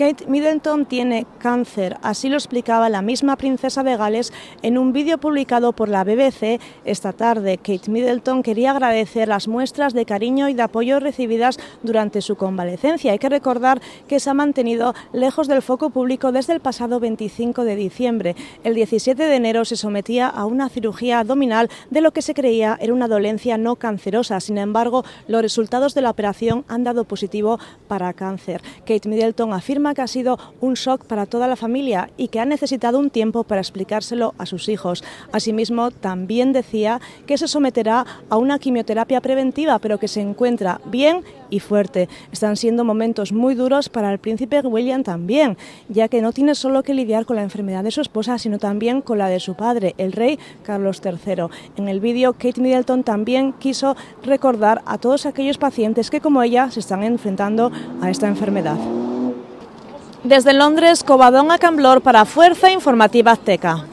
Kate Middleton tiene cáncer, así lo explicaba la misma princesa de Gales en un vídeo publicado por la BBC esta tarde. Kate Middleton quería agradecer las muestras de cariño y de apoyo recibidas durante su convalecencia. Hay que recordar que se ha mantenido lejos del foco público desde el pasado 25 de diciembre. El 17 de enero se sometía a una cirugía abdominal de lo que se creía era una dolencia no cancerosa. Sin embargo, los resultados de la operación han dado positivo para cáncer. Kate Middleton afirma que ha sido un shock para toda la familia y que ha necesitado un tiempo para explicárselo a sus hijos. Asimismo, también decía que se someterá a una quimioterapia preventiva, pero que se encuentra bien y fuerte. Están siendo momentos muy duros para el príncipe William también, ya que no tiene solo que lidiar con la enfermedad de su esposa, sino también con la de su padre, el rey Carlos III. En el vídeo, Kate Middleton también quiso recordar a todos aquellos pacientes que, como ella, se están enfrentando a esta enfermedad. Desde Londres, Covadonga Camblor para Fuerza Informativa Azteca.